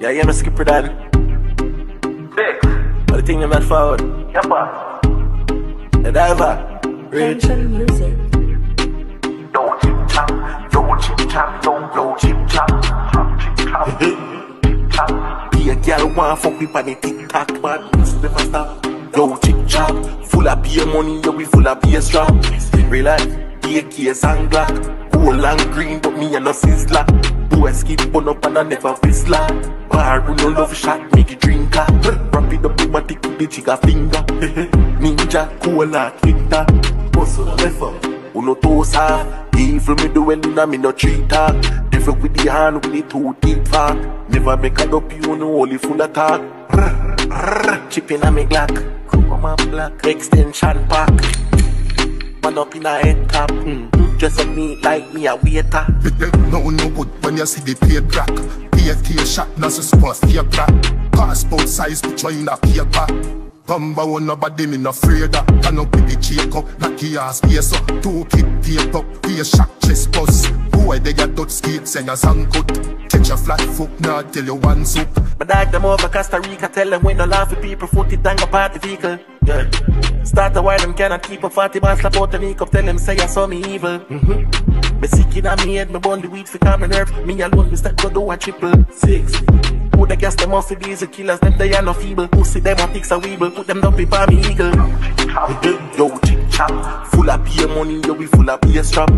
Yeah, yeah, me skipper dad. Six. But the thing them not forward. Yeah, boss. The diver. Rich. Tension music. Yo, chip chop. Yo, chip chop. Yo, yo, chip chop. Chop, chip chop. Chip chop. Be a girl want fuck me on the TikTok, man. Never stop. Yo, chick chop. Full of beer money, yo, we full of beer strap. Relax. Be a case and glock. Gold and green, but me and no sizzler. Boy, skin bun up and I never whistler. Bar who no love shot, make you drink her. Wrap it up in my dick with the jigger finger. Ninja, cola, Twitter. Muscle left up. Uno tosa, evil me do well inna me no treat talk. Different with the hand with the two teeth fuck. Never make a up you no only full of talk. Chip inna me glock, cover my black extension pack. Man up in a head top, mm. Dress up neat like me a waiter. no no good when you see the plate crack. PFT shot, not so supposed to crack. Passport size picture in a paper. Bamba one nobody me no afraid that Turn up with the check up, knock your ass face up Two kid tape up, be a shock chest bust Boy they got dot skates and a sand cut Catch a flat foot, now tell you one soup My dog them over Costa Rica, tell them when no laugh at people, foot it down apart the vehicle. Yeah. Start a while them cannot keep a 40 bars, slap out the makeup, tell them say I saw me evil. Mm-hmm. Me sick in me head, me burn the weed for calm my nerve. Me alone, me step go do a triple six. Who the gas them off the diesel killers, them they are no feeble. Pussy them a fix a weeble, put them down for me eagle. Yo, chick chop, full of beer money, yo, we full of beer strap.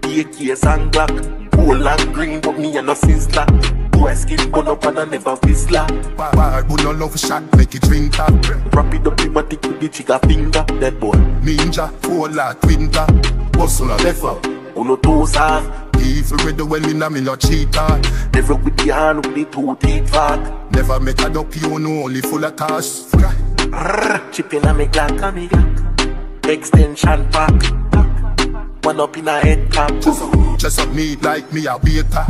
Beer case and glock, gold and green, but me and no sizzler. Boy, skin bun up and I never whistler. Bar who no love shot, make it drink that Wrap it up in my dick with the trigger finger. Dead boy. Ninja, four lot, winter Bustle a up Uno toes off. Evil with the well in a me no cheater Never with the hand with the two teeth fuck. Never make a duck you know only full of cash Chip in a me glock, a me glock. Extension pack. One up in a head top. Just up me like me a waiter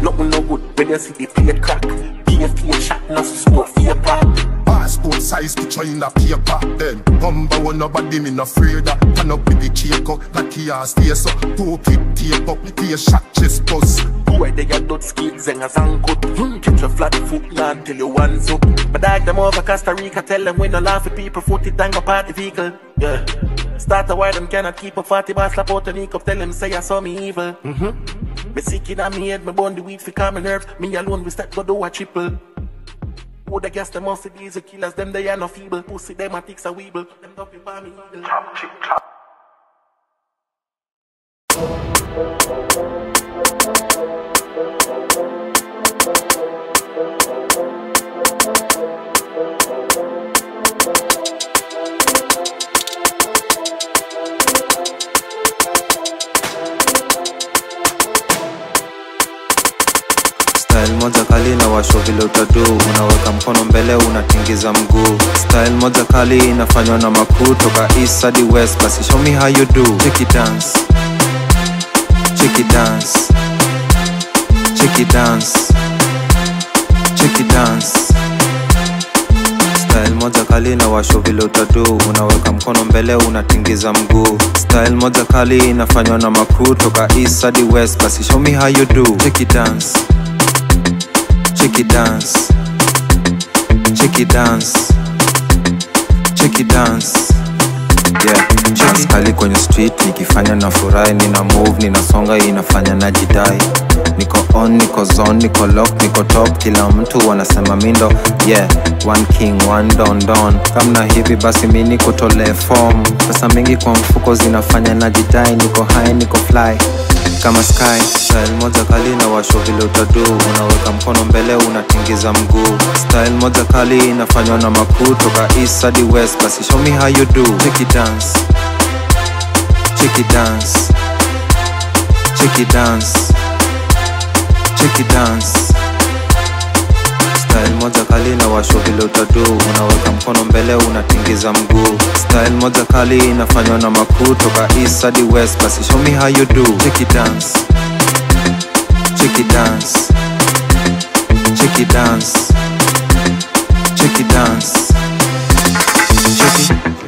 Nothing no good when you see the plate crack. PFT shot, no smoke pop. Passport size picture in a paper Then Bumba one nobody me no afraid that Turn up with the check up Like he has face up Two kid tape up a shot chest bust Boy, they got dot skills and a sandcut. Hmm, Catch a flat foot land till you one's up. My dog them over Costa Rica, tell them when no laugh at people, foot it down apart the vehicle. Yeah. Start a while them cannot keep a 40 bars, slap out the makeup, tell them say I saw me evil. Mm-hmm. Me sick in me head, me burn the weed for calm my nerves. Me alone, we step go do a triple. Who the gas them off the diesel killers, them they are no feeble. Pussy them a ticks a weeble. Them don't be me eagle. Chop, Style moja kali na washo vile utadu unaweka mkono mbele unatingiza mguu. Style moja kali inafanywa na makuu. Toka east hadi west basi show me how you do. Chiki dance. Chiki dance. Chiki dance. Chiki dance. Style moja kali na washo vile utadu unaweka mkono mbele unatingiza mguu. Style moja kali inafanywa na makuu. Toka east hadi west basi show me how you do. Chiki dance Check it dance. Check it dance. Check it dance. Yeah, kali kwenye street nikifanya na furahi nina move ninasonga inafanya na jidai. niko on niko zone niko lock niko top kila mtu wanasema mindo yeah. One king one don don. Kamna hivi basi mi tole form. Pesa mingi kwa mfuko zinafanya na jidai, niko high niko fly kama sky. Style moja kali na washo vile utadu unaweka mkono mbele unatingiza mguu. Style moja kali inafanywa na makuu. Toka east hadi west basi show me how you do. Chiki dance. Chiki dance. Chiki dance. Chiki dance. Style moja kali na washo vile utadu unaweka mkono mbele unatingiza mguu. Style moja kali inafanywa na makuu. Toka east hadi west basi show me how you do. Chiki dance. Chiki dance. Chiki dance. Chiki dance. Chiki. it